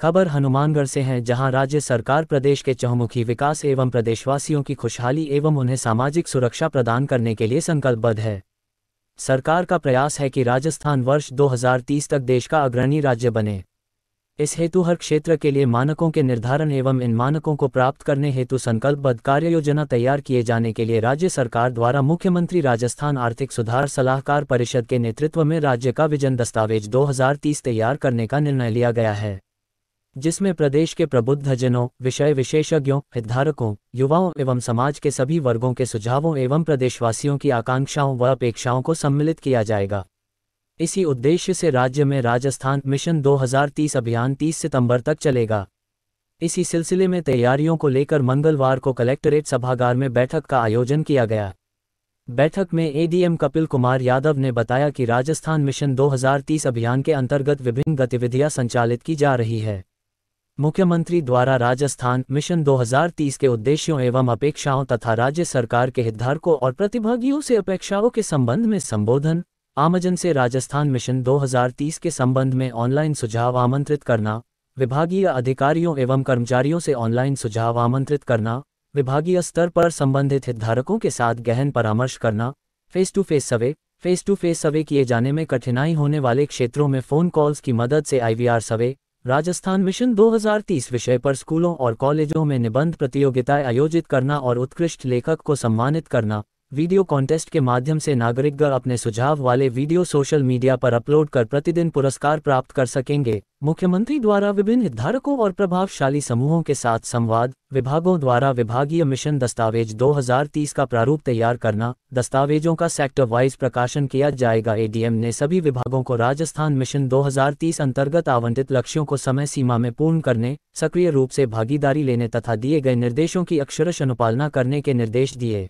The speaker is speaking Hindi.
खबर हनुमानगढ़ से है, जहाँ राज्य सरकार प्रदेश के चहुमुखी विकास एवं प्रदेशवासियों की खुशहाली एवं उन्हें सामाजिक सुरक्षा प्रदान करने के लिए संकल्पबद्ध है। सरकार का प्रयास है कि राजस्थान वर्ष 2030 तक देश का अग्रणी राज्य बने। इस हेतु हर क्षेत्र के लिए मानकों के निर्धारण एवं इन मानकों को प्राप्त करने हेतु संकल्पबद्ध कार्य योजना तैयार किए जाने के लिए राज्य सरकार द्वारा मुख्यमंत्री राजस्थान आर्थिक सुधार सलाहकार परिषद के नेतृत्व में राज्य का विजन दस्तावेज़ 2030 तैयार करने का निर्णय लिया गया है। जिसमें प्रदेश के प्रबुद्धजनों, विषय विशेषज्ञों, हितधारकों, युवाओं एवं समाज के सभी वर्गों के सुझावों एवं प्रदेशवासियों की आकांक्षाओं व अपेक्षाओं को सम्मिलित किया जाएगा। इसी उद्देश्य से राज्य में राजस्थान मिशन 2030 अभियान 30 सितंबर तक चलेगा। इसी सिलसिले में तैयारियों को लेकर मंगलवार को कलेक्ट्रेट सभागार में बैठक का आयोजन किया गया। बैठक में एडीएम कपिल कुमार यादव ने बताया कि राजस्थान मिशन 2030 अभियान के अंतर्गत विभिन्न गतिविधियाँ संचालित की जा रही है। मुख्यमंत्री द्वारा राजस्थान मिशन 2030 के उद्देश्यों एवं अपेक्षाओं तथा राज्य सरकार के हितधारकों और प्रतिभागियों से अपेक्षाओं के संबंध में संबोधन, आमजन से राजस्थान मिशन 2030 के संबंध में ऑनलाइन सुझाव आमंत्रित करना, विभागीय अधिकारियों एवं कर्मचारियों से ऑनलाइन सुझाव आमंत्रित करना, विभागीय स्तर पर संबंधित हितधारकों के साथ गहन परामर्श करना face to face survey face to face survey किए जाने में कठिनाई होने वाले क्षेत्रों में फ़ोन कॉल्स की मदद से आईवीआर सर्वे राजस्थान मिशन 2030 विषय पर स्कूलों और कॉलेजों में निबंध प्रतियोगिताएँ आयोजित करना और उत्कृष्ट लेखक को सम्मानित करना। वीडियो कॉन्टेस्ट के माध्यम से नागरिकगण अपने सुझाव वाले वीडियो सोशल मीडिया पर अपलोड कर प्रतिदिन पुरस्कार प्राप्त कर सकेंगे। मुख्यमंत्री द्वारा विभिन्न हितधारकों और प्रभावशाली समूहों के साथ संवाद, विभागों द्वारा विभागीय मिशन दस्तावेज़ 2030 का प्रारूप तैयार करना, दस्तावेजों का सेक्टर वाइज प्रकाशन किया जाएगा। एडीएम ने सभी विभागों को राजस्थान मिशन 2030 अंतर्गत आवंटित लक्ष्यों को समय सीमा में पूर्ण करने, सक्रिय रूप से भागीदारी लेने तथा दिए गए निर्देशों की अक्षरश अनुपालना करने के निर्देश दिए।